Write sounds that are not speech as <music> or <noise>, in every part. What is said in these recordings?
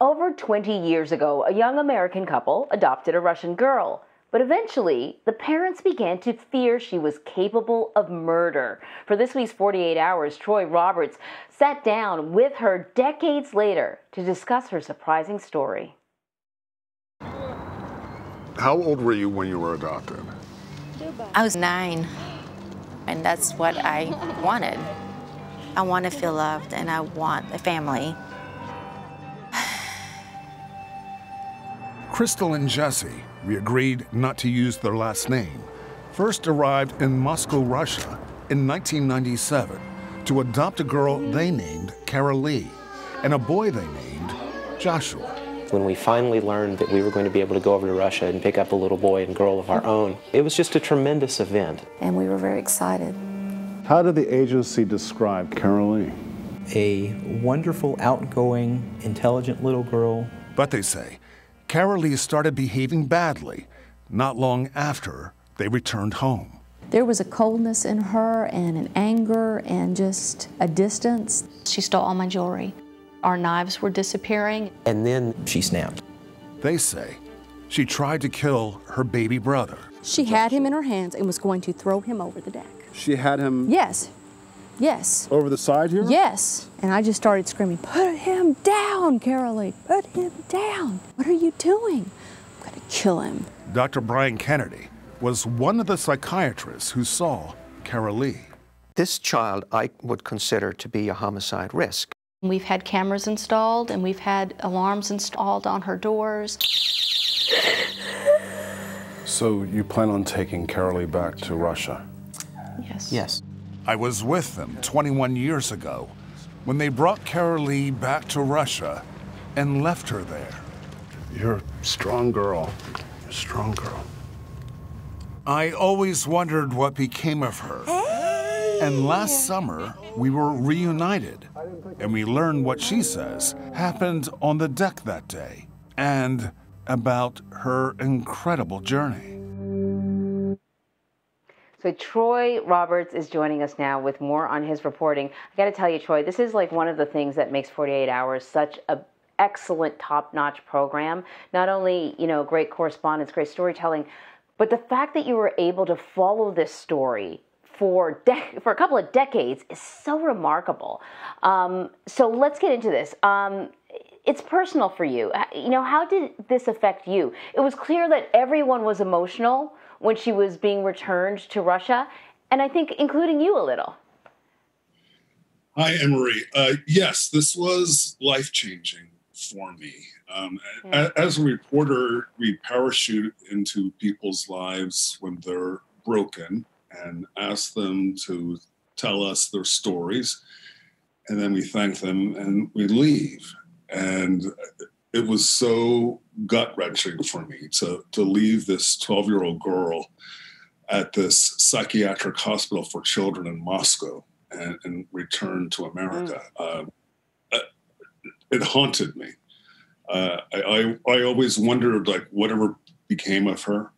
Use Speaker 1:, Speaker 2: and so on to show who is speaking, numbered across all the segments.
Speaker 1: Over 20 years ago, a young American couple adopted a Russian girl. But eventually, the parents began to fear she was capable of murder. For this week's 48 Hours, Troy Roberts sat down with her decades later to discuss her surprising story.
Speaker 2: How old were you when you were adopted?
Speaker 3: I was nine, and that's what I wanted. I want to feel loved, and I want a family.
Speaker 2: Crystal and Jesse, we agreed not to use their last name, first arrived in Moscow, Russia in 1997 to adopt a girl they named Kara Carolee and a boy they named Joshua.
Speaker 4: When we finally learned that we were going to be able to go over to Russia and pick up a little boy and girl of our own, it was just a tremendous event.
Speaker 5: And we were very excited.
Speaker 6: How did the agency describe Kara Carolee?
Speaker 7: A wonderful, outgoing, intelligent little girl.
Speaker 2: But they say Carolee started behaving badly not long after they returned home.
Speaker 5: There was a coldness in her and an anger and just a distance.
Speaker 8: She stole all my jewelry. Our knives were disappearing.
Speaker 7: And then she snapped.
Speaker 2: They say she tried to kill her baby brother.
Speaker 9: She had him in her hands and was going to throw him over the deck.
Speaker 6: She had him?
Speaker 9: Yes. Yes.
Speaker 6: Over the side here?
Speaker 9: Yes. And I just started screaming, Put him down, Carolee. Put him down. What are you doing? I'm going to kill him.
Speaker 2: Dr. Brian Kennedy was one of the psychiatrists who saw Carolee.
Speaker 10: This child I would consider to be a homicide risk.
Speaker 8: We've had cameras installed and we've had alarms installed on her doors.
Speaker 6: So you plan on taking Carolee back to Russia?
Speaker 8: Yes.
Speaker 7: Yes.
Speaker 2: I was with them 21 years ago when they brought Carolee back to Russia and left her there.
Speaker 6: You're a strong girl. You're a strong girl.
Speaker 2: I always wondered what became of her. And last summer, we were reunited, and we learned what she says happened on the deck that day and about her incredible journey.
Speaker 1: So Troy Roberts is joining us now with more on his reporting. I got to tell you, Troy, this is like one of the things that makes 48 Hours such a excellent top-notch program. Not only, you know, great correspondence, great storytelling, but the fact that you were able to follow this story for for a couple of decades is so remarkable. Um, so let's get into this. Um, it's personal for you. You know, how did this affect you? It was clear that everyone was emotional when she was being returned to Russia, and I think including you a little.
Speaker 11: Hi, Anne-Marie. Uh, yes, this was life changing for me. Um, yeah. As a reporter, we parachute into people's lives when they're broken and ask them to tell us their stories. And then we thank them and we leave. And it was so gut wrenching for me to, to leave this 12 year old girl at this psychiatric hospital for children in Moscow and, and return to America. Mm. Uh, it haunted me. Uh, I, I, I always wondered like whatever became of her.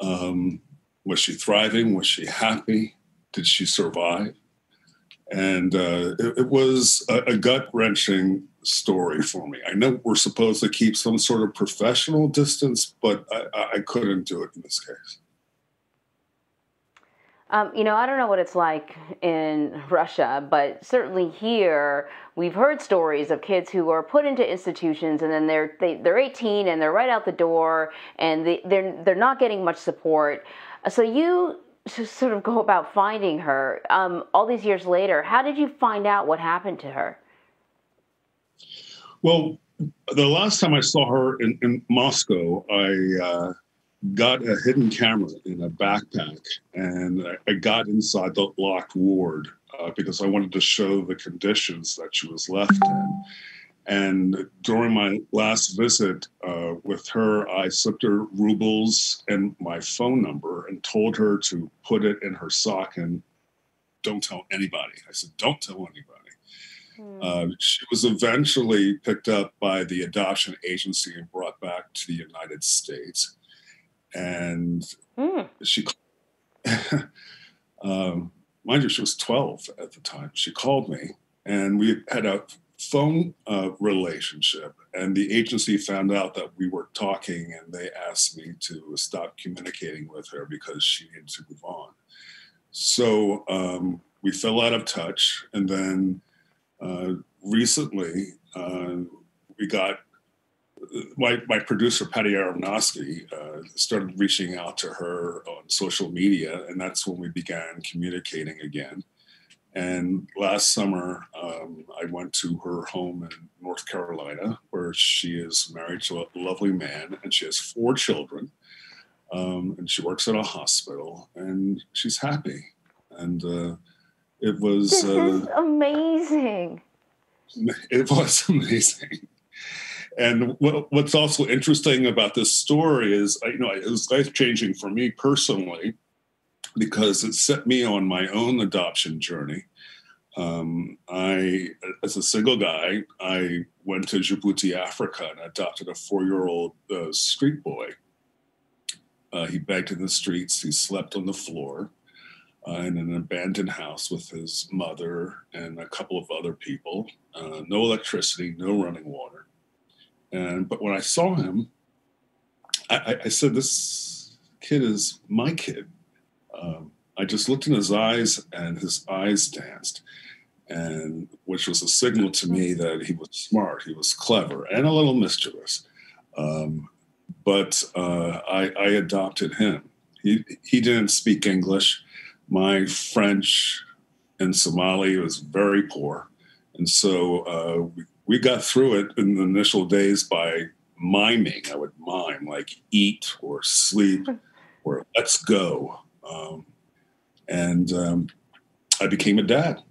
Speaker 11: Um, was she thriving? Was she happy? Did she survive? And uh, it, it, was a, a gut wrenching story for me. I know we're supposed to keep some sort of professional distance, but I, I couldn't do it in this case.
Speaker 1: Um, you know, I don't know what it's like in Russia, but certainly here we've heard stories of kids who are put into institutions and then they're they, are they are 18 and they're right out the door and they, they're they're not getting much support. So you sort of go about finding her um, all these years later. How did you find out what happened to her?
Speaker 11: Well, the last time I saw her in, in Moscow, I uh, got a hidden camera in a backpack and I, got inside the locked ward uh, because I wanted to show the conditions that she was left in. And during my last visit uh, with her, I slipped her rubles and my phone number and told her to put it in her sock and don't tell anybody. I said, don't tell anybody. Uh, she was eventually picked up by the adoption agency and brought back to the United States. And mm. she, <laughs> um, mind you, she was 12 at the time. She called me and we had a phone uh, relationship, and the agency found out that we were talking, and they asked me to stop communicating with her because she needed to move on. So um, we fell out of touch, and then uh, recently uh, we got my, my producer Patti Aronofsky uh, started reaching out to her on social media, and that's when we began communicating again. And last summer, um, I went to her home in North Carolina, where she is married to a lovely man, and she has four children. Um, and she works at a hospital, and she's happy. And uh, it was
Speaker 1: this
Speaker 11: uh,
Speaker 1: is amazing. <laughs>
Speaker 11: It was amazing. And what, what's also interesting about this story is, you know, it was life changing for me personally because it set me on my own adoption journey. Um, I, as a single guy, I went to Djibouti, Africa, and adopted a four-year-old uh, street boy. Uh, he begged in the streets. He slept on the floor uh, in an abandoned house with his mother and a couple of other people. Uh, no electricity, no running water. And but when I saw him, I, I said, "This kid is my kid." Um, I just looked in his eyes, and his eyes danced, and which was a signal to me that he was smart, he was clever, and a little mischievous. Um, but uh, I, I adopted him. He he didn't speak English. My French and Somali was very poor, and so uh, we, we got through it in the initial days by miming. I would mime like eat or sleep <laughs> or let's go. Um, and um, I became a dad.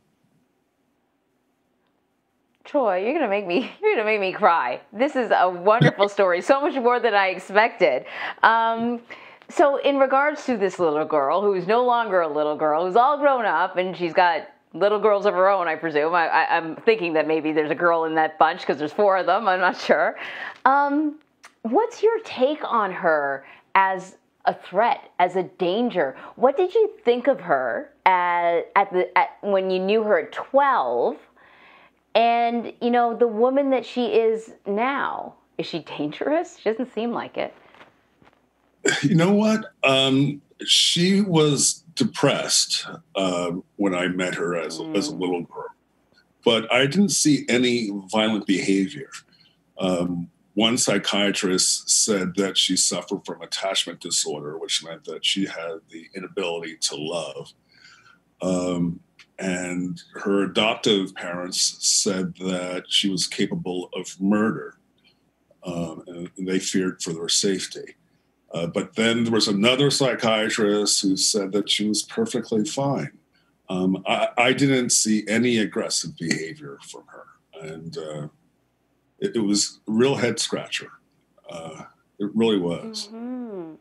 Speaker 1: Troy, you're gonna make me <laughs> you're gonna make me cry. This is a wonderful <laughs> story, so much more than I expected. Um, so, in regards to this little girl, who's no longer a little girl, who's all grown up, and she's got little girls of her own, I presume. I, am thinking that maybe there's a girl in that bunch because there's four of them. I'm not sure. Um, what's your take on her as a threat, as a danger? What did you think of her at, at the at, when you knew her at 12? And you know the woman that she is now. Is she dangerous? She doesn't seem like it. <laughs>
Speaker 11: You know what? Um, she was depressed uh, when I met her as, mm. as a little girl, but I didn't see any violent behavior. Um, one psychiatrist said that she suffered from attachment disorder, which meant that she had the inability to love. Um, and her adoptive parents said that she was capable of murder, um, and they feared for their safety. Uh, but then there was another psychiatrist who said that she was perfectly fine. Um, I, I, didn't see any aggressive behavior from her, and uh, it, it, was a real head scratcher. Uh, it really was.
Speaker 1: Mm-hmm.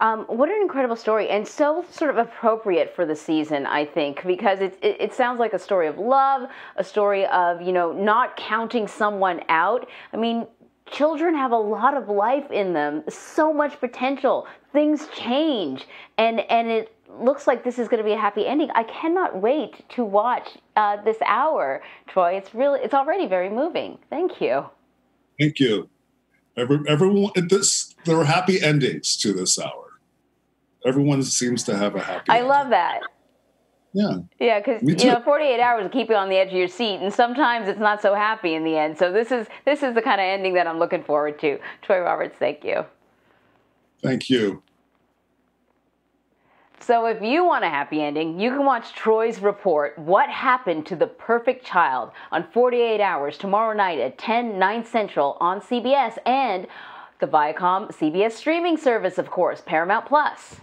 Speaker 1: Um, what an incredible story, and so sort of appropriate for the season, I think, because it, it, it, sounds like a story of love, a story of, you know, not counting someone out. I mean, children have a lot of life in them, so much potential. Things change, and and it looks like this is going to be a happy ending. I cannot wait to watch uh, this hour, Troy. It's really, it's already very moving. Thank you.
Speaker 11: Thank you. Every, everyone, this there are happy endings to this hour. Everyone seems to have a happy.
Speaker 1: I ending. love that.
Speaker 11: Yeah.
Speaker 1: Yeah, because you know, 48 hours will keep you on the edge of your seat, and sometimes it's not so happy in the end. So this is this is the kind of ending that I'm looking forward to. Troy Roberts, thank you.
Speaker 11: Thank you.
Speaker 1: So if you want a happy ending, you can watch Troy's report, What Happened to the Perfect Child, on 48 Hours tomorrow night at 10, 9 Central on CBS and the Viacom CBS streaming service, of course, Paramount Plus.